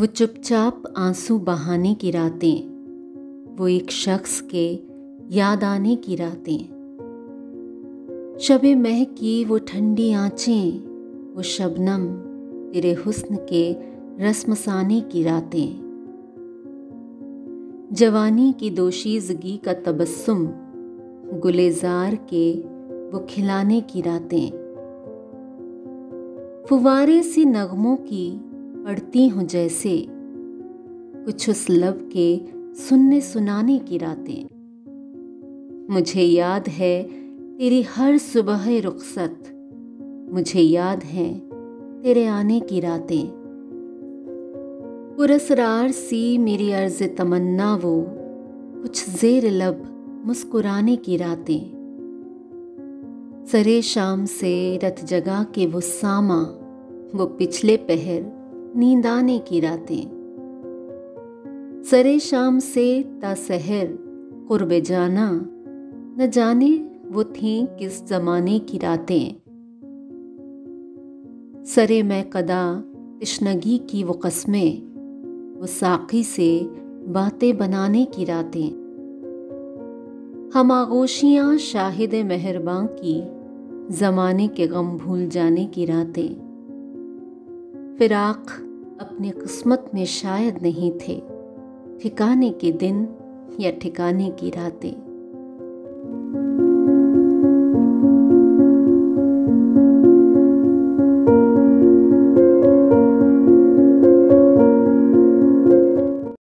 वो चुपचाप आँसू बहाने की रातें, वो एक शख्स के याद आने की रातें। शब मह की वो ठंडी आँचें, वो शबनम तेरे हुस्न के रसमसाने की रातें। जवानी की दोशीजगी का तबस्सुम, गुलेजार के वो खिलाने की रातें। फुवारे सी नगमों की पढ़ती हूँ जैसे कुछ उस लब के सुनने सुनाने की रातें। मुझे याद है तेरी हर सुबह रुखसत। मुझे याद है तेरे आने की रातें। पुरसरार सी मेरी अर्ज़ तमन्ना वो, कुछ जेर लब मुस्कुराने की रातें। सरे शाम से रत जगा के वो सामा, वो पिछले पहर। नींद आने की रातें। सरे शाम से तासहर कुर्ब जाना। न जाने वो थी किस जमाने की रातें। सरे मैं कदा तिश्नगी की वो कस्में, वो साकी से बातें बनाने की रातें। हम आगोशियाँ शाहिद मेहरबान की, ज़माने के गम भूल जाने की रातें। फिराक अपनी किस्मत में शायद नहीं थे। ठिकाने के दिन या ठिकाने की रातें।